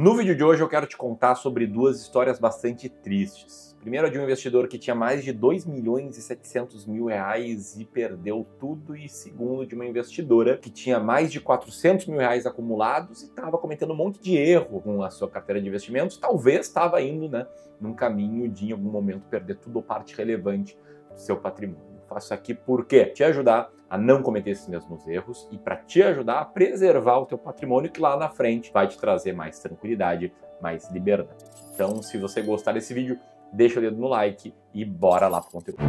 No vídeo de hoje eu quero te contar sobre duas histórias bastante tristes. Primeiro de um investidor que tinha mais de 2 milhões e 700 mil reais e perdeu tudo. E segundo de uma investidora que tinha mais de 400 mil reais acumulados e estava cometendo um monte de erro com a sua carteira de investimentos. Talvez estava indo né, num caminho de em algum momento perder tudo ou parte relevante do seu patrimônio. Faço aqui por quê? Te ajudar a não cometer esses mesmos erros e para te ajudar a preservar o teu patrimônio que lá na frente vai te trazer mais tranquilidade, mais liberdade. Então, se você gostar desse vídeo, deixa o dedo no like e bora lá pro conteúdo.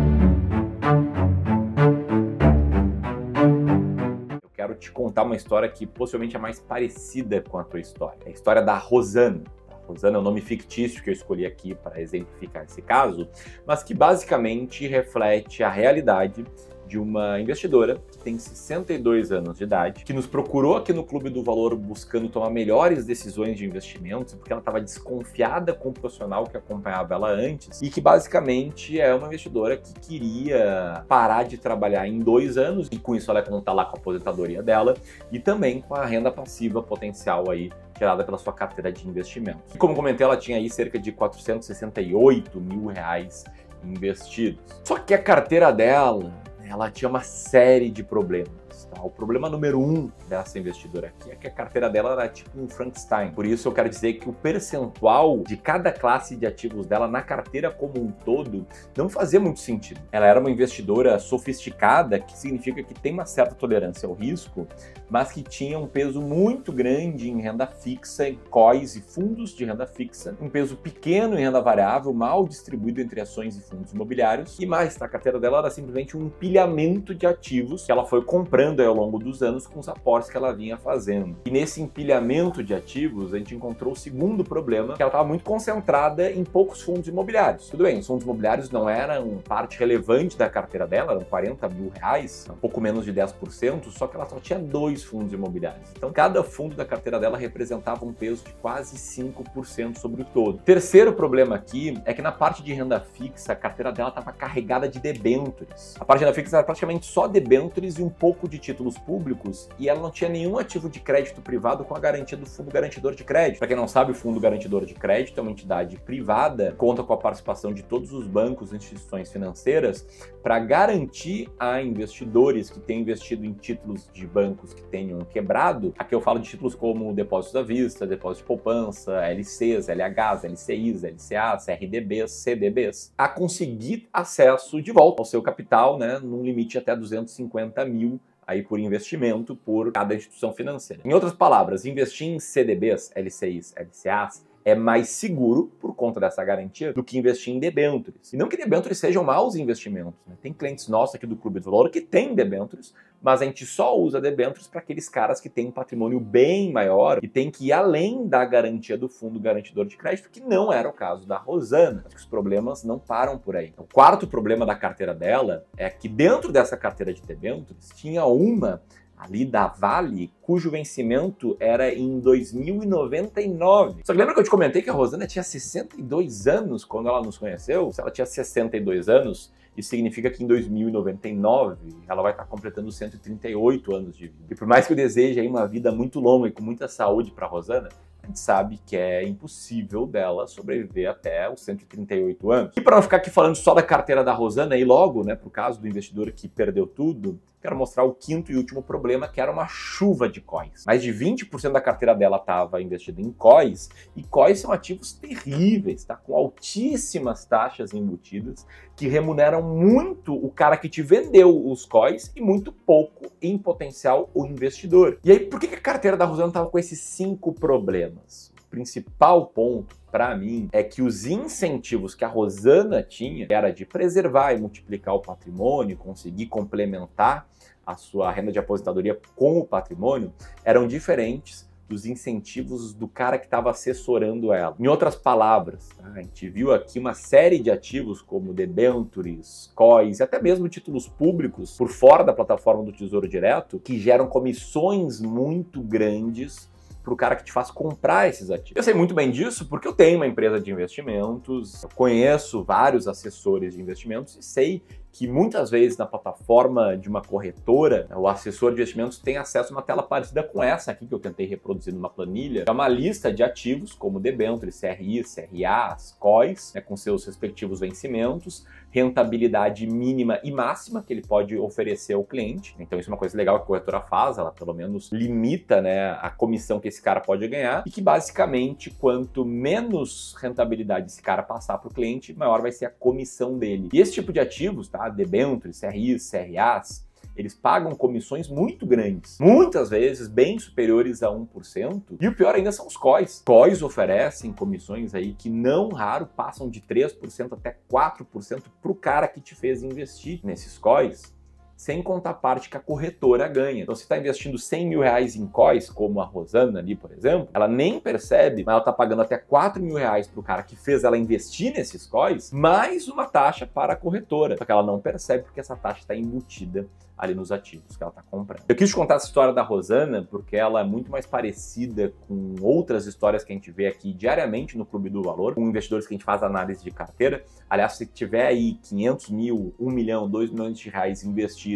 Eu quero te contar uma história que possivelmente é mais parecida com a tua história. É a história da Rosana. Rosana é o um nome fictício que eu escolhi aqui para exemplificar esse caso, mas que basicamente reflete a realidade de uma investidora que tem 62 anos de idade, que nos procurou aqui no Clube do Valor buscando tomar melhores decisões de investimentos, porque ela estava desconfiada com o profissional que acompanhava ela antes, e que basicamente é uma investidora que queria parar de trabalhar em dois anos, e com isso ela contar lá com a aposentadoria dela, e também com a renda passiva potencial aí gerada pela sua carteira de investimentos. E como comentei, ela tinha aí cerca de 468 mil reais investidos. Só que a carteira dela ela tinha uma série de problemas. Tá? O problema número um dessa investidora aqui é que a carteira dela era tipo um Frankenstein. Por isso eu quero dizer que o percentual de cada classe de ativos dela na carteira como um todo não fazia muito sentido. Ela era uma investidora sofisticada, que significa que tem uma certa tolerância ao risco, mas que tinha um peso muito grande em renda fixa, em COIs e fundos de renda fixa, um peso pequeno em renda variável, mal distribuído entre ações e fundos imobiliários, e mais, a carteira dela era simplesmente um empilhamento de ativos que ela foi comprando ao longo dos anos com os aportes que ela vinha fazendo. E nesse empilhamento de ativos, a gente encontrou o segundo problema, que ela estava muito concentrada em poucos fundos imobiliários. Tudo bem, os fundos imobiliários não eram parte relevante da carteira dela, eram 40 mil reais, um pouco menos de 10%, só que ela só tinha dois dois fundos imobiliários. Então, cada fundo da carteira dela representava um peso de quase 5% sobre o todo. Terceiro problema aqui é que na parte de renda fixa, a carteira dela estava carregada de debêntures. A parte de renda fixa era praticamente só debêntures e um pouco de títulos públicos, e ela não tinha nenhum ativo de crédito privado com a garantia do fundo garantidor de crédito. Para quem não sabe, o fundo garantidor de crédito é uma entidade privada, conta com a participação de todos os bancos e instituições financeiras para garantir a investidores que têm investido em títulos de bancos que tenham quebrado, aqui eu falo de títulos como depósitos à vista, depósito de poupança, LCs, LHs, LCIs, LCAs, CRDBs, CDBs, a conseguir acesso de volta ao seu capital, né, num limite até 250 mil aí por investimento por cada instituição financeira. Em outras palavras, investir em CDBs, LCIs, LCAs é mais seguro por conta dessa garantia do que investir em debêntures. E não que debêntures sejam maus investimentos. Né? Tem clientes nossos aqui do Clube do Valor que têm debêntures, mas a gente só usa debêntures para aqueles caras que têm um patrimônio bem maior e tem que ir além da garantia do fundo garantidor de crédito, que não era o caso da Rosana. Acho que os problemas não param por aí. O quarto problema da carteira dela é que dentro dessa carteira de debêntures tinha uma ali da Vale, cujo vencimento era em 2099. Só que lembra que eu te comentei que a Rosana tinha 62 anos quando ela nos conheceu? Se ela tinha 62 anos, isso significa que em 2099 ela vai estar completando 138 anos de vida. E por mais que eu deseje aí uma vida muito longa e com muita saúde para Rosana, a gente sabe que é impossível dela sobreviver até os 138 anos. E para não ficar aqui falando só da carteira da Rosana e logo, né, pro caso do investidor que perdeu tudo, quero mostrar o quinto e último problema, que era uma chuva de COIs. Mais de 20% da carteira dela estava investida em COIs, e COIs são ativos terríveis, tá? Com altíssimas taxas embutidas, que remuneram muito o cara que te vendeu os COIs e muito pouco em potencial o investidor. E aí, por que a carteira da Rosana estava com esses cinco problemas? O principal ponto para mim é que os incentivos que a Rosana tinha era de preservar e multiplicar o patrimônio, conseguir complementar a sua renda de aposentadoria com o patrimônio, eram diferentes dos incentivos do cara que estava assessorando ela. Em outras palavras, tá? a gente viu aqui uma série de ativos como debentures, COIs e até mesmo títulos públicos por fora da plataforma do Tesouro Direto que geram comissões muito grandes para o cara que te faz comprar esses ativos. Eu sei muito bem disso porque eu tenho uma empresa de investimentos, eu conheço vários assessores de investimentos e sei que muitas vezes na plataforma de uma corretora, o assessor de investimentos tem acesso a uma tela parecida com essa aqui que eu tentei reproduzir numa planilha. É uma lista de ativos como debêntures, CRI, CRAs, COIs, né, com seus respectivos vencimentos, rentabilidade mínima e máxima que ele pode oferecer ao cliente. Então isso é uma coisa legal que a corretora faz, ela pelo menos limita né, a comissão que esse cara pode ganhar e que basicamente quanto menos rentabilidade esse cara passar para o cliente, maior vai ser a comissão dele. E esse tipo de ativos, tá? Debêntures, CRIs, CRAs, eles pagam comissões muito grandes, muitas vezes bem superiores a 1%. E o pior ainda são os COIs. COIs oferecem comissões aí que não raro passam de 3% até 4% para o cara que te fez investir nesses COIs sem contar a parte que a corretora ganha. Então, se está investindo 100 mil reais em COIs, como a Rosana ali, por exemplo, ela nem percebe, mas ela está pagando até 4 mil reais para o cara que fez ela investir nesses COIs, mais uma taxa para a corretora. Só que ela não percebe porque essa taxa está embutida ali nos ativos que ela está comprando. Eu quis te contar essa história da Rosana porque ela é muito mais parecida com outras histórias que a gente vê aqui diariamente no Clube do Valor, com investidores que a gente faz análise de carteira. Aliás, se tiver aí 500 mil, 1 milhão, 2 milhões de reais investidos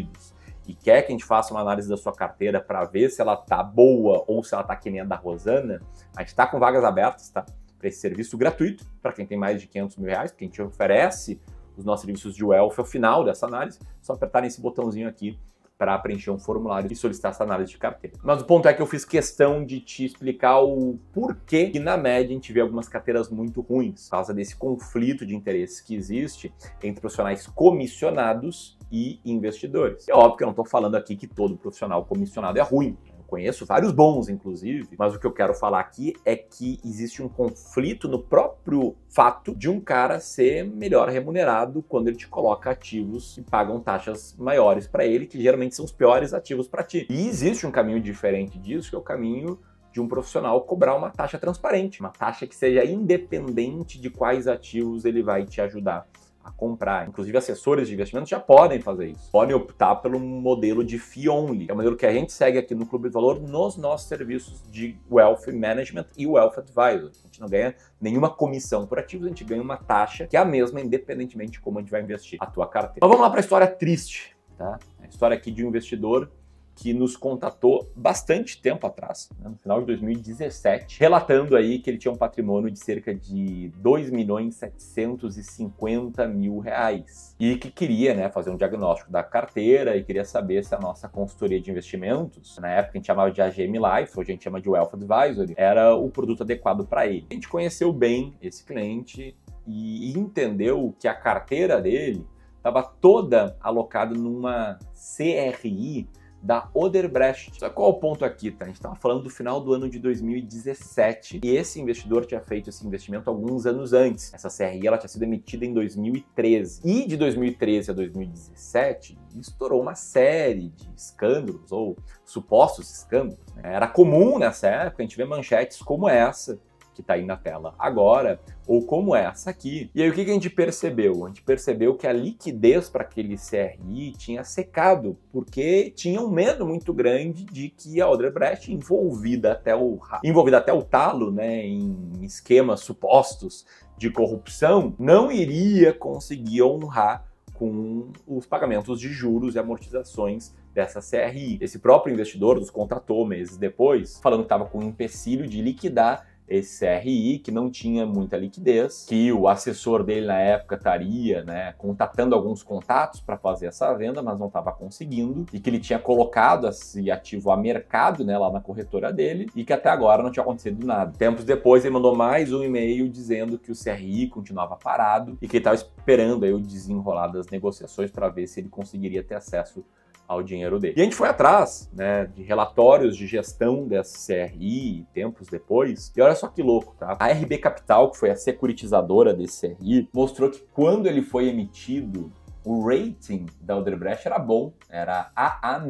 e quer que a gente faça uma análise da sua carteira para ver se ela tá boa ou se ela tá que nem a da Rosana, a gente está com vagas abertas, tá? Para esse serviço gratuito, para quem tem mais de 500 mil reais, porque a gente oferece os nossos serviços de wealth ao final dessa análise, só apertar nesse botãozinho aqui para preencher um formulário e solicitar essa análise de carteira. Mas o ponto é que eu fiz questão de te explicar o porquê que, na média, a gente vê algumas carteiras muito ruins, por causa desse conflito de interesses que existe entre profissionais comissionados e investidores. É óbvio que eu não estou falando aqui que todo profissional comissionado é ruim conheço vários bons, inclusive, mas o que eu quero falar aqui é que existe um conflito no próprio fato de um cara ser melhor remunerado quando ele te coloca ativos que pagam taxas maiores para ele, que geralmente são os piores ativos para ti. E existe um caminho diferente disso, que é o caminho de um profissional cobrar uma taxa transparente, uma taxa que seja independente de quais ativos ele vai te ajudar a comprar. Inclusive, assessores de investimentos já podem fazer isso. Podem optar pelo modelo de fee only, que é o modelo que a gente segue aqui no Clube de Valor nos nossos serviços de Wealth Management e Wealth Advisor. A gente não ganha nenhuma comissão por ativos, a gente ganha uma taxa que é a mesma, independentemente de como a gente vai investir a tua carteira. Mas vamos lá para a história triste, tá? A história aqui de um investidor que nos contatou bastante tempo atrás, né, no final de 2017, relatando aí que ele tinha um patrimônio de cerca de 2 milhões 750 mil reais e que queria né, fazer um diagnóstico da carteira e queria saber se a nossa consultoria de investimentos, na época a gente chamava de AGM Life, hoje a gente chama de Wealth Advisory, era o produto adequado para ele. A gente conheceu bem esse cliente e entendeu que a carteira dele estava toda alocada numa CRI da Oderbrecht. Só qual é o ponto aqui, tá? A gente estava falando do final do ano de 2017 e esse investidor tinha feito esse investimento alguns anos antes. Essa CRI ela tinha sido emitida em 2013. E de 2013 a 2017 estourou uma série de escândalos ou supostos escândalos. Né? Era comum nessa época a gente ver manchetes como essa que está aí na tela agora, ou como essa aqui. E aí o que, que a gente percebeu? A gente percebeu que a liquidez para aquele CRI tinha secado, porque tinha um medo muito grande de que a Odebrecht, envolvida até o, envolvida até o talo né, em esquemas supostos de corrupção, não iria conseguir honrar com os pagamentos de juros e amortizações dessa CRI. Esse próprio investidor nos contatou meses depois, falando que estava com um empecilho de liquidar esse CRI, que não tinha muita liquidez, que o assessor dele na época estaria né, contatando alguns contatos para fazer essa venda, mas não estava conseguindo, e que ele tinha colocado esse ativo a mercado né, lá na corretora dele, e que até agora não tinha acontecido nada. Tempos depois, ele mandou mais um e-mail dizendo que o CRI continuava parado e que ele estava esperando aí o desenrolar das negociações para ver se ele conseguiria ter acesso ao dinheiro dele. E a gente foi atrás né, de relatórios de gestão dessa CRI tempos depois, e olha só que louco, tá? A RB Capital, que foi a securitizadora desse CRI, mostrou que quando ele foi emitido o rating da Odebrecht era bom, era AA-.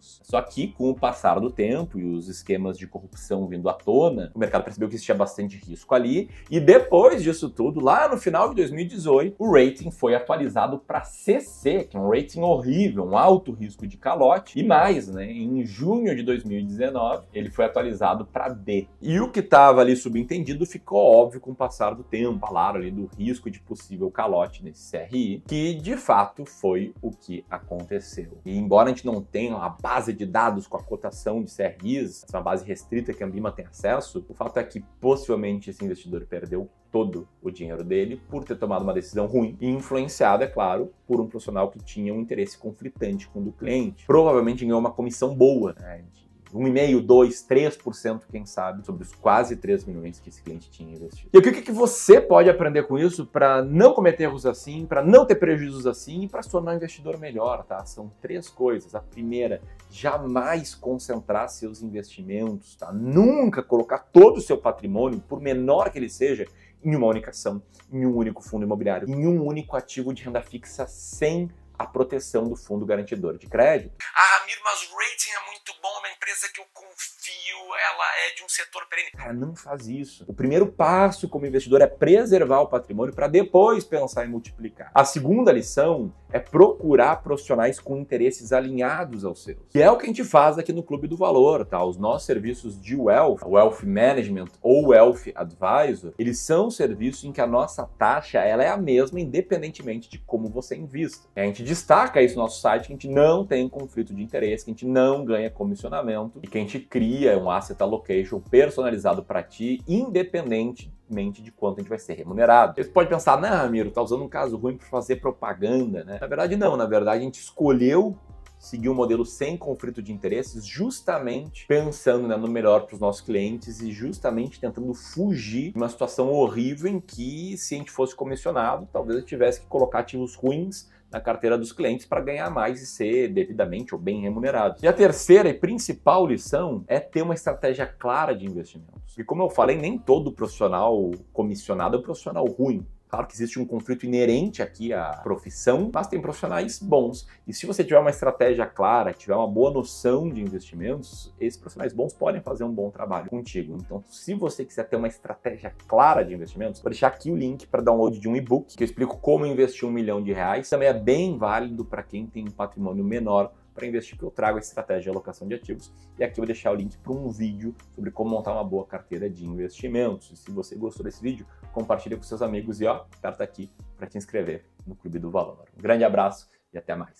Só que com o passar do tempo e os esquemas de corrupção vindo à tona, o mercado percebeu que existia bastante risco ali, e depois disso tudo, lá no final de 2018, o rating foi atualizado para CC, que é um rating horrível, um alto risco de calote, e mais, né, em junho de 2019, ele foi atualizado para D. E o que estava ali subentendido ficou óbvio com o passar do tempo, falaram ali do risco de possível calote nesse CRI, que de fato fato foi o que aconteceu. E embora a gente não tenha uma base de dados com a cotação de CRIs, essa é uma base restrita que a Ambima tem acesso, o fato é que possivelmente esse investidor perdeu todo o dinheiro dele por ter tomado uma decisão ruim e influenciado, é claro, por um profissional que tinha um interesse conflitante com o do cliente. Provavelmente ganhou uma comissão boa, né, 1,5%, 2%, 3%, quem sabe, sobre os quase 3 milhões que esse cliente tinha investido. E o que, que você pode aprender com isso para não cometer erros assim, para não ter prejuízos assim e para se tornar um investidor melhor, tá? São três coisas. A primeira, jamais concentrar seus investimentos, tá? Nunca colocar todo o seu patrimônio, por menor que ele seja, em uma única ação, em um único fundo imobiliário, em um único ativo de renda fixa sem a proteção do fundo garantidor de crédito. Ah, Ramiro, mas o rating é muito bom, é uma empresa que eu confio, ela é de um setor perene. Cara, não faz isso. O primeiro passo como investidor é preservar o patrimônio para depois pensar em multiplicar. A segunda lição é procurar profissionais com interesses alinhados aos seus. Que é o que a gente faz aqui no Clube do Valor, tá? Os nossos serviços de Wealth, Wealth Management ou Wealth Advisor, eles são serviços em que a nossa taxa ela é a mesma independentemente de como você invista. A gente destaca isso no nosso site que a gente não tem conflito de interesse, que a gente não ganha comissionamento e que a gente cria um asset allocation personalizado para ti, independente de quanto a gente vai ser remunerado. Você pode pensar, não, Ramiro, tá usando um caso ruim para fazer propaganda, né? Na verdade, não. Na verdade, a gente escolheu seguir um modelo sem conflito de interesses, justamente pensando né, no melhor para os nossos clientes e justamente tentando fugir de uma situação horrível em que, se a gente fosse comissionado, talvez eu tivesse que colocar ativos ruins na carteira dos clientes para ganhar mais e ser devidamente ou bem remunerado. E a terceira e principal lição é ter uma estratégia clara de investimentos. E como eu falei, nem todo profissional comissionado é um profissional ruim. Claro que existe um conflito inerente aqui à profissão, mas tem profissionais bons. E se você tiver uma estratégia clara, tiver uma boa noção de investimentos, esses profissionais bons podem fazer um bom trabalho contigo. Então, se você quiser ter uma estratégia clara de investimentos, vou deixar aqui o link para download de um e-book que eu explico como investir um milhão de reais. Também é bem válido para quem tem um patrimônio menor para investir, que eu trago a estratégia de alocação de ativos. E aqui eu vou deixar o link para um vídeo sobre como montar uma boa carteira de investimentos. E se você gostou desse vídeo, compartilhe com seus amigos e ó, aperta aqui para te inscrever no Clube do Valor. Um grande abraço e até mais.